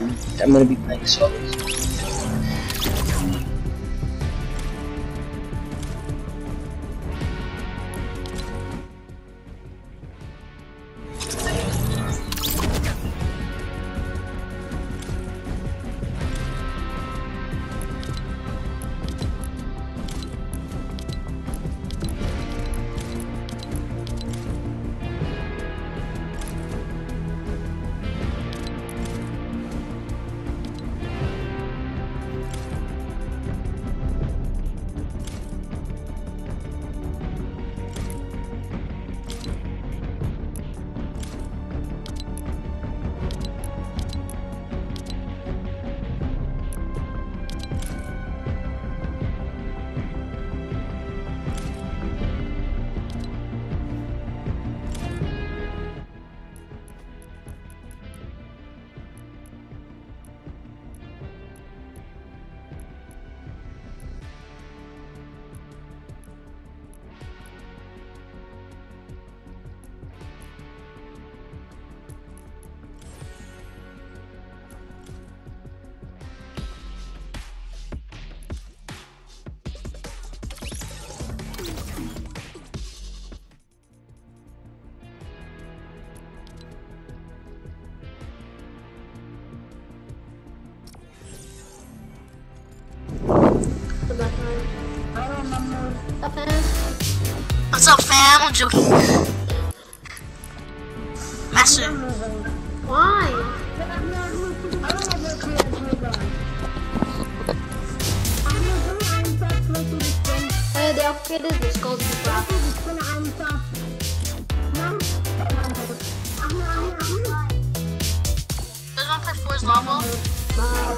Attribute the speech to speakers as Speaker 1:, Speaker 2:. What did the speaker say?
Speaker 1: I'm gonna be playing solos.
Speaker 2: Up, fam?
Speaker 3: I'm joking. Master.
Speaker 2: Why? Hey, they upgraded the skulls to black.
Speaker 3: Does one play Forza Lava?
Speaker 2: Uh,